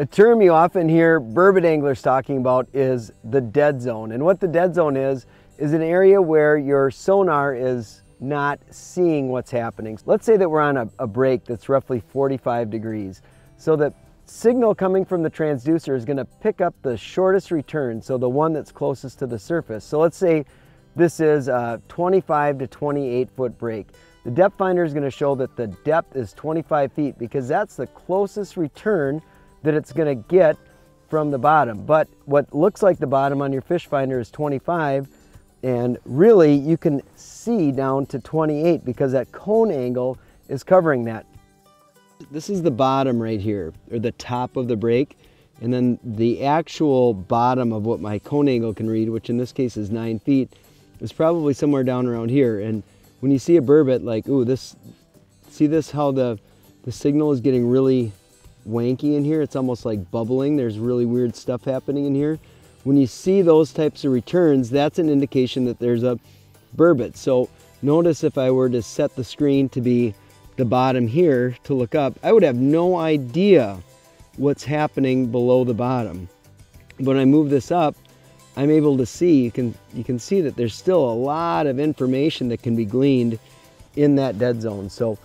A term you often hear burbot anglers talking about is the dead zone. And what the dead zone is, is an area where your sonar is not seeing what's happening. Let's say that we're on a, a break that's roughly 45 degrees. So the signal coming from the transducer is gonna pick up the shortest return, so the one that's closest to the surface. So let's say this is a 25 to 28 foot break. The depth finder is gonna show that the depth is 25 feet because that's the closest return that it's gonna get from the bottom. But what looks like the bottom on your fish finder is 25 and really you can see down to 28 because that cone angle is covering that. This is the bottom right here, or the top of the break. And then the actual bottom of what my cone angle can read, which in this case is nine feet, is probably somewhere down around here. And when you see a burbot, like, ooh, this, see this, how the, the signal is getting really wanky in here. It's almost like bubbling. There's really weird stuff happening in here. When you see those types of returns, that's an indication that there's a burbot. So notice if I were to set the screen to be the bottom here to look up, I would have no idea what's happening below the bottom. When I move this up, I'm able to see, you can, you can see that there's still a lot of information that can be gleaned in that dead zone. So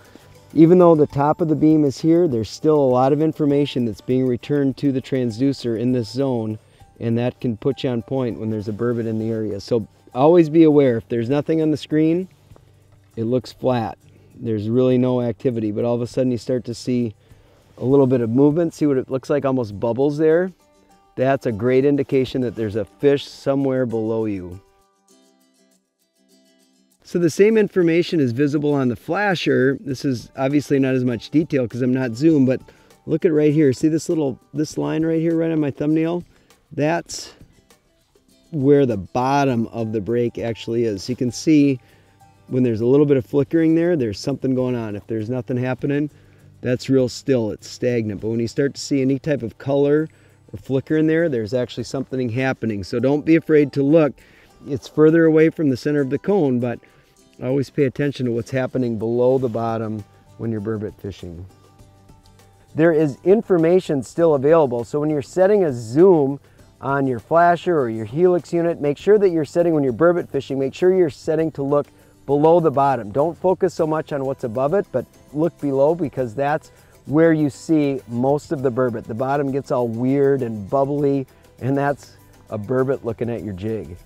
even though the top of the beam is here, there's still a lot of information that's being returned to the transducer in this zone, and that can put you on point when there's a burbot in the area. So always be aware, if there's nothing on the screen, it looks flat. There's really no activity, but all of a sudden you start to see a little bit of movement. See what it looks like, almost bubbles there? That's a great indication that there's a fish somewhere below you. So the same information is visible on the flasher. This is obviously not as much detail because I'm not zoomed, but look at right here. See this little, this line right here, right on my thumbnail? That's where the bottom of the break actually is. You can see when there's a little bit of flickering there, there's something going on. If there's nothing happening, that's real still, it's stagnant. But when you start to see any type of color or flicker in there, there's actually something happening. So don't be afraid to look. It's further away from the center of the cone, but Always pay attention to what's happening below the bottom when you're burbot fishing. There is information still available, so when you're setting a zoom on your flasher or your helix unit, make sure that you're setting, when you're burbot fishing, make sure you're setting to look below the bottom. Don't focus so much on what's above it, but look below because that's where you see most of the burbot. The bottom gets all weird and bubbly, and that's a burbot looking at your jig.